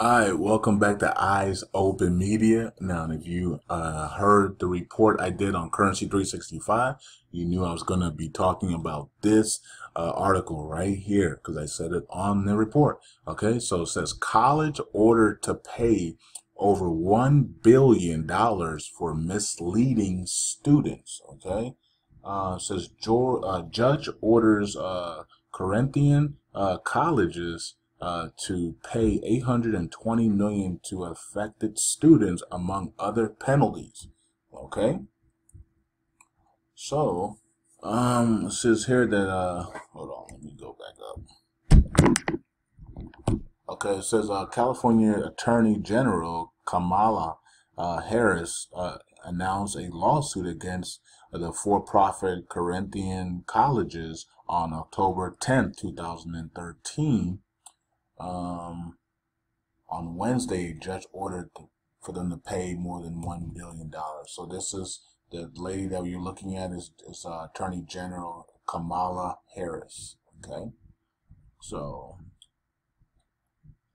All right, welcome back to Eyes Open Media. Now, if you uh, heard the report I did on Currency 365, you knew I was going to be talking about this uh, article right here because I said it on the report. Okay, so it says college ordered to pay over $1 billion for misleading students. Okay, uh, says uh, judge orders uh, Corinthian uh, colleges uh, to pay 820 million to affected students among other penalties. Okay. So, um, it says here that, uh, hold on, let me go back up. Okay, it says, uh, California Attorney General Kamala uh, Harris uh, announced a lawsuit against the for-profit Corinthian colleges on October 10, 2013 um, on Wednesday, judge ordered for them to pay more than one billion dollars. So this is the lady that you're looking at is, is uh, Attorney General Kamala Harris. Okay, so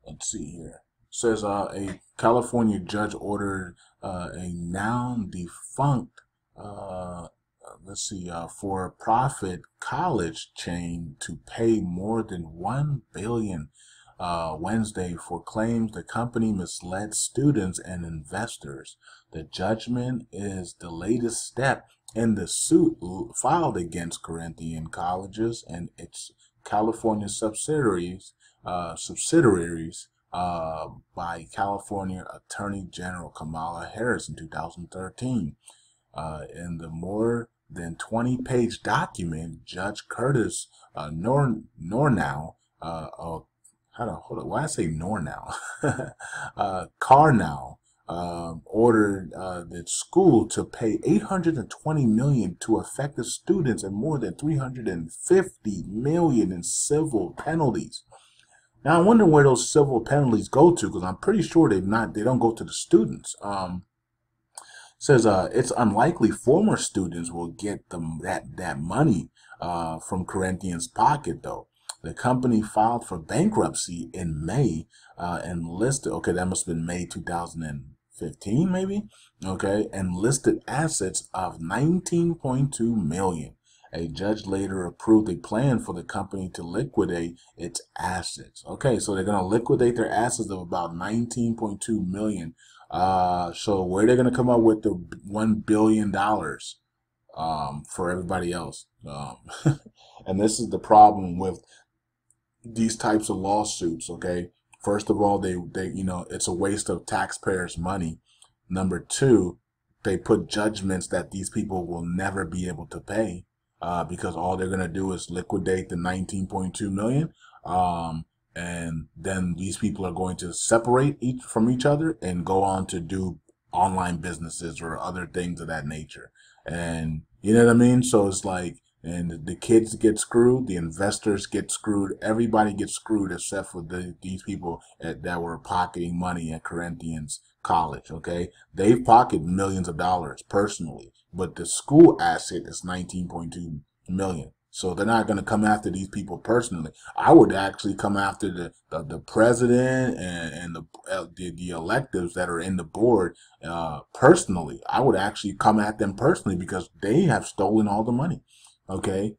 let's see here. It says uh, a California judge ordered uh, a now defunct uh, let's see, uh, for profit college chain to pay more than one billion uh, Wednesday for claims the company misled students and investors. The judgment is the latest step in the suit filed against Corinthian colleges and its California subsidiaries, uh, subsidiaries uh, by California Attorney General Kamala Harris in 2013. Uh, in the more than 20 page document, Judge Curtis uh, Nor- Nornow, uh, a hold on, hold on. Why I say nor now? uh, Karnow um, ordered uh, the school to pay 820 million to affected students and more than 350 million in civil penalties. Now I wonder where those civil penalties go to because I'm pretty sure they've not. They don't go to the students. Um, says uh, it's unlikely former students will get them that that money uh, from Corinthians' pocket though. The company filed for bankruptcy in May uh, and listed, okay, that must have been May 2015, maybe, okay, and listed assets of 19.2 million. A judge later approved a plan for the company to liquidate its assets. Okay, so they're going to liquidate their assets of about 19.2 million. Uh, so where they're going to come up with the one billion dollars um, for everybody else? Um, and this is the problem with these types of lawsuits, okay? First of all, they, they you know, it's a waste of taxpayers' money. Number two, they put judgments that these people will never be able to pay uh, because all they're going to do is liquidate the 19.2 million. Um, and then these people are going to separate each from each other and go on to do online businesses or other things of that nature. And you know what I mean? So it's like, and the kids get screwed, the investors get screwed, everybody gets screwed except for the, these people at, that were pocketing money at Corinthians College. Okay, they've pocketed millions of dollars personally, but the school asset is 19.2 million. So they're not going to come after these people personally. I would actually come after the the, the president and, and the, uh, the, the electives that are in the board uh, personally. I would actually come at them personally because they have stolen all the money. Okay,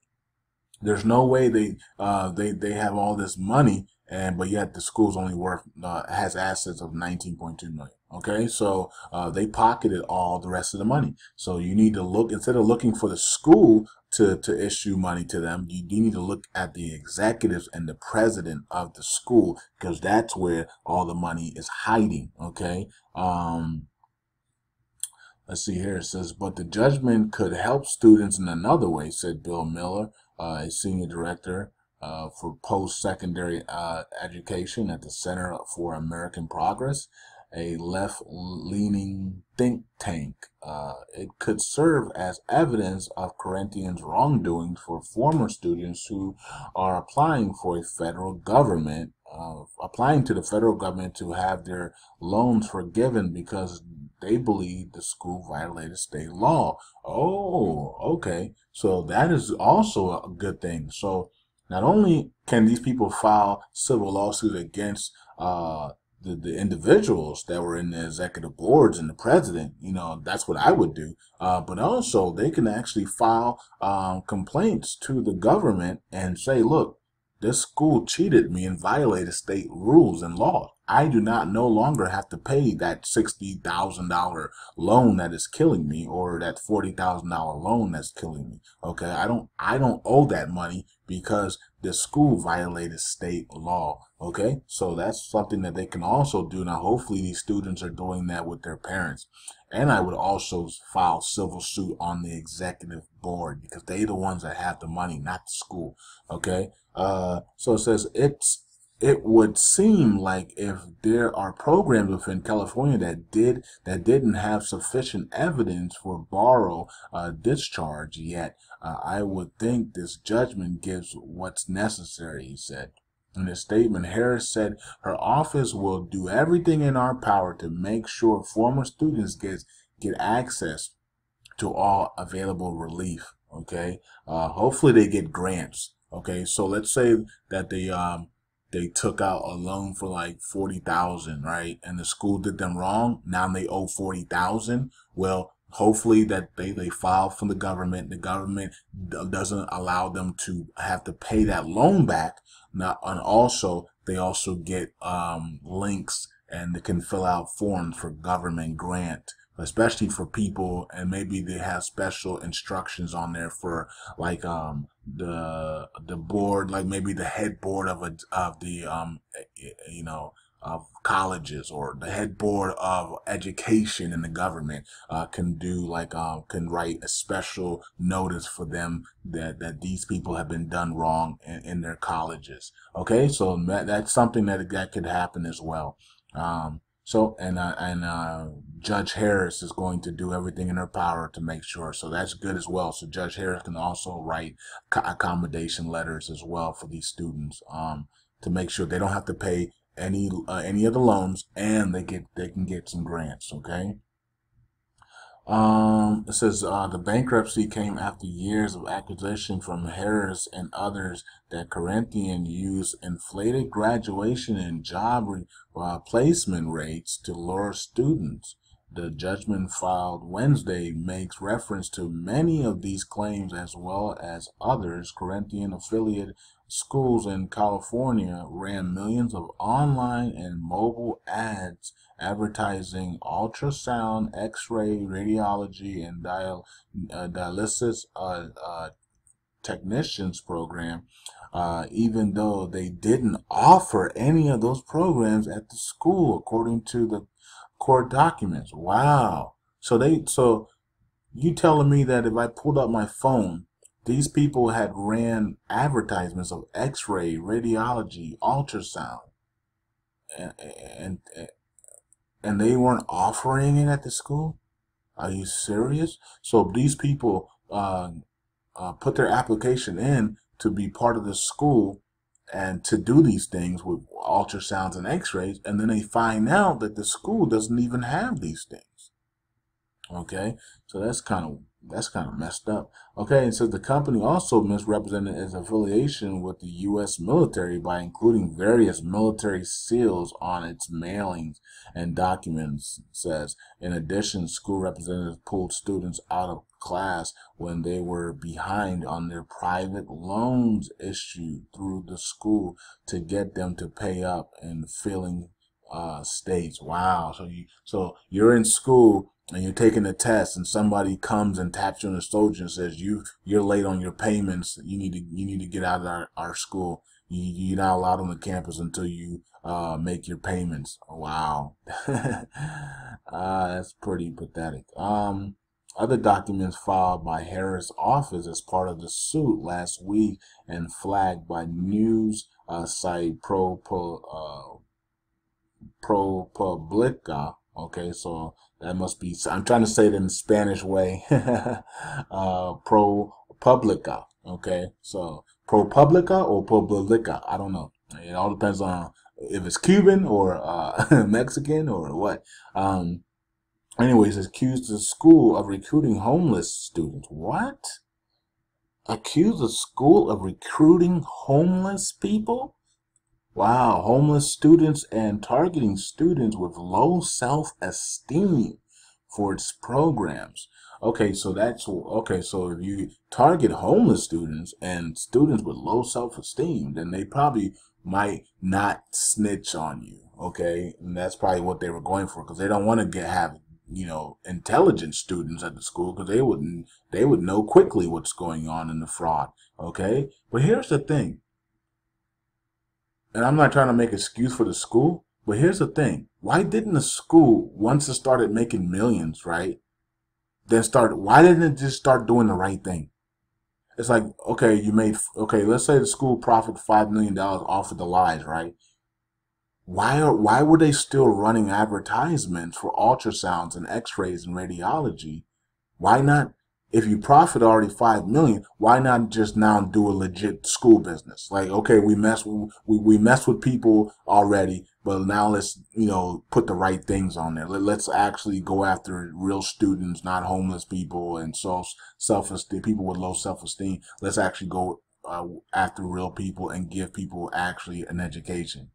there's no way they uh, they they have all this money and but yet the school's only worth uh, has assets of 19.2 million. Okay, so uh, they pocketed all the rest of the money. So you need to look instead of looking for the school to to issue money to them, you, you need to look at the executives and the president of the school because that's where all the money is hiding. Okay. Um, Let's see here. It says, but the judgment could help students in another way, said Bill Miller, uh, a senior director uh, for post-secondary uh, education at the Center for American Progress, a left-leaning think tank. Uh, it could serve as evidence of Corinthians' wrongdoing for former students who are applying for a federal government, uh, applying to the federal government to have their loans forgiven because they believe the school violated state law. Oh, okay. So that is also a good thing. So not only can these people file civil lawsuits against uh, the, the individuals that were in the executive boards and the president. You know, that's what I would do. Uh, but also, they can actually file um, complaints to the government and say, look, this school cheated me and violated state rules and law. I do not no longer have to pay that $60,000 loan that is killing me or that $40,000 loan that's killing me. Okay. I don't, I don't owe that money because the school violated state law. Okay. So that's something that they can also do. Now, hopefully these students are doing that with their parents. And I would also file civil suit on the executive board because they're the ones that have the money, not the school. Okay. Uh, so it says it's it would seem like if there are programs within California that did that didn't have sufficient evidence for borrow uh, discharge yet, uh, I would think this judgment gives what's necessary. He said. In a statement, Harris said her office will do everything in our power to make sure former students get get access to all available relief. Okay, uh, hopefully they get grants. Okay, so let's say that the um they took out a loan for like forty thousand, right? And the school did them wrong. Now they owe forty thousand. Well, hopefully that they they file from the government. The government doesn't allow them to have to pay that loan back. Not and also they also get um links and they can fill out forms for government grant especially for people and maybe they have special instructions on there for like um the the board like maybe the head board of a of the um you know of colleges or the head board of education in the government uh, can do like uh, can write a special notice for them that that these people have been done wrong in, in their colleges. Okay? So that, that's something that that could happen as well. Um, so and uh, and uh, Judge Harris is going to do everything in her power to make sure. So that's good as well. So Judge Harris can also write accommodation letters as well for these students um, to make sure they don't have to pay any uh, any of the loans and they get they can get some grants. Okay. Um, it says uh, the bankruptcy came after years of accusation from Harris and others that Corinthian used inflated graduation and job uh, placement rates to lure students. The judgment filed Wednesday makes reference to many of these claims as well as others. Corinthian affiliate schools in California ran millions of online and mobile ads advertising ultrasound, x-ray, radiology, and dial, uh, dialysis uh, uh, technicians program, uh, even though they didn't offer any of those programs at the school, according to the court documents. Wow. So they, so you telling me that if I pulled up my phone, these people had ran advertisements of X-ray, radiology, ultrasound, and, and and they weren't offering it at the school? Are you serious? So these people uh, uh, put their application in to be part of the school and to do these things with ultrasounds and x-rays and then they find out that the school doesn't even have these things okay so that's kind of that's kind of messed up. Okay, it says the company also misrepresented its affiliation with the U.S. military by including various military seals on its mailings and documents. says in addition, school representatives pulled students out of class when they were behind on their private loans issued through the school to get them to pay up in filling uh, states. Wow. So you so you're in school and you're taking a test and somebody comes and taps you on the shoulder and says you you're late on your payments. You need to you need to get out of our, our school. You, you're not allowed on the campus until you uh, make your payments. Wow. Uh, that's pretty pathetic. Um other documents filed by Harris' office as part of the suit last week and flagged by news uh, site Pro, uh, ProPublica. Okay, so that must be, I'm trying to say it in Spanish way. uh, pro publica. Okay. So ProPublica or publica. I don't know. It all depends on if it's Cuban or uh, Mexican or what. Um, anyways, accused the school of recruiting homeless students. What? Accused the school of recruiting homeless people? Wow, homeless students and targeting students with low self-esteem for its programs. Okay, so that's okay. So if you target homeless students and students with low self-esteem, then they probably might not snitch on you. Okay, and that's probably what they were going for because they don't want to get have you know intelligent students at the school because they wouldn't they would know quickly what's going on in the fraud. Okay, but here's the thing, and I'm not trying to make excuse for the school, but here's the thing: why didn't the school once it started making millions, right? Then start. Why didn't it just start doing the right thing? It's like okay, you made okay. Let's say the school profit five million dollars off of the lies, right? Why are why were they still running advertisements for ultrasounds and X-rays and radiology? Why not? If you profit already five million, why not just now do a legit school business? Like, okay, we mess we, we mess with people already, but now let's you know put the right things on there. Let, us actually go after real students, not homeless people and so self esteem people with low self esteem. Let's actually go uh, after real people and give people actually an education.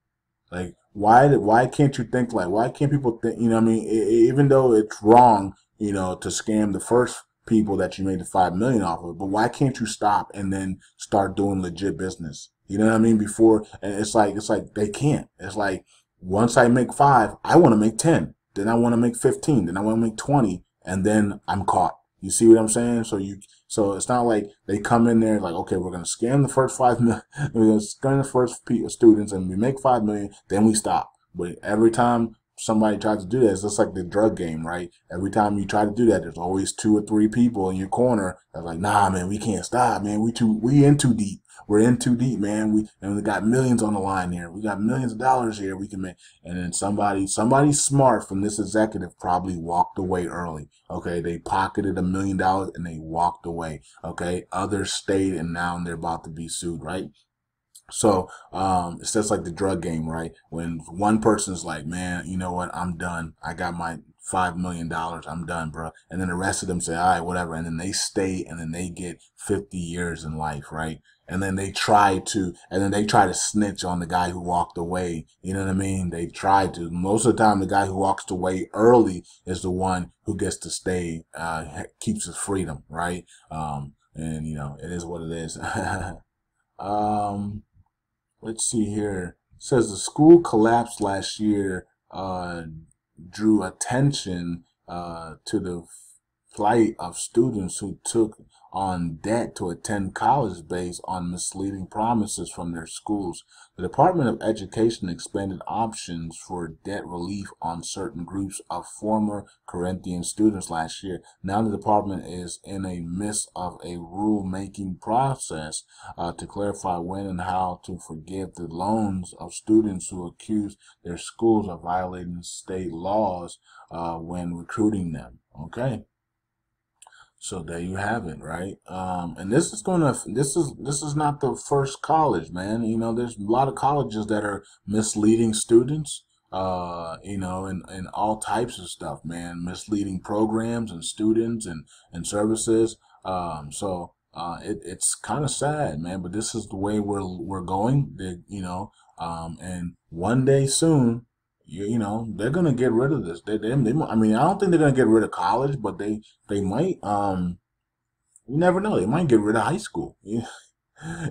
Like, why why can't you think like why can't people think? You know, I mean, it, even though it's wrong, you know, to scam the first people that you made the five million off of, but why can't you stop and then start doing legit business? You know what I mean? Before, and it's like it's like they can't. It's like once I make five, I want to make ten. Then I want to make fifteen. Then I want to make twenty, and then I'm caught. You see what I'm saying? So you so it's not like they come in there like, okay, we're gonna scam the first five million, we're gonna scam the first students, and we make five million, then we stop. But every time somebody tries to do that, it's just like the drug game, right? Every time you try to do that, there's always two or three people in your corner that's like, nah, man, we can't stop, man. We too, we in too deep. We're in too deep, man. We and we got millions on the line here. We got millions of dollars here. We can make, and then somebody, somebody smart from this executive probably walked away early. Okay, they pocketed a million dollars and they walked away. Okay, others stayed and now they're about to be sued, right? So um, it's just like the drug game, right? When one person's like, "Man, you know what? I'm done. I got my five million dollars. I'm done, bro." And then the rest of them say, "All right, whatever." And then they stay, and then they get 50 years in life, right? And then they try to, and then they try to snitch on the guy who walked away. You know what I mean? They try to. Most of the time, the guy who walks away early is the one who gets to stay, uh, keeps his freedom, right? Um, and you know, it is what it is. um, let's see here. It says the school collapse last year uh, drew attention uh, to the flight of students who took on debt to attend college based on misleading promises from their schools. The Department of Education expanded options for debt relief on certain groups of former Corinthian students last year. Now the department is in a midst of a rule-making process uh, to clarify when and how to forgive the loans of students who accuse their schools of violating state laws uh, when recruiting them. Okay. So there you have it, right? Um, and this is gonna this is this is not the first college, man. You know, there's a lot of colleges that are misleading students, uh, you know, and, and all types of stuff, man. Misleading programs and students and, and services. Um, so uh, it, it's kind of sad, man, but this is the way we're we're going. They, you know, um, and one day soon, you, you know they're gonna get rid of this. They, they, they, I mean, I don't think they're gonna get rid of college, but they they might. Um, you never know. They might get rid of high school. you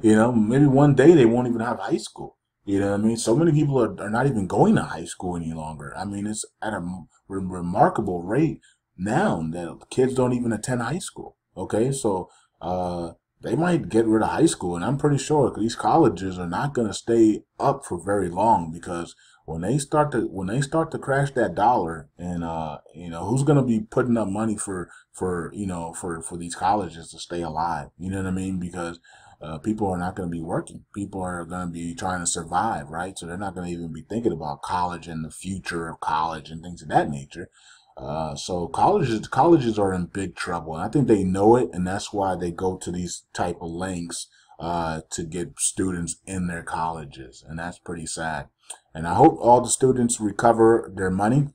know, maybe one day they won't even have high school. You know what I mean? So many people are, are not even going to high school any longer. I mean, it's at a re- remarkable rate now that kids don't even attend high school. Okay, so uh, they might get rid of high school, and I'm pretty sure these colleges are not going to stay up for very long because when they start to when they start to crash that dollar and uh you know who's going to be putting up money for for you know for for these colleges to stay alive? You know what i mean? Because uh, people are not going to be working. People are going to be trying to survive right? So they're not going to even be thinking about college and the future of college and things of that nature. Uh, so colleges colleges are in big trouble and i think they know it and that's why they go to these type of lengths uh, to get students in their colleges and that's pretty sad and I hope all the students recover their money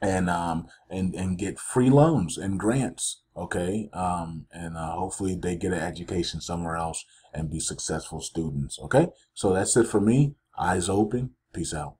and um and and get free loans and grants okay um and uh, hopefully they get an education somewhere else and be successful students okay so that's it for me Eyes open. Peace out.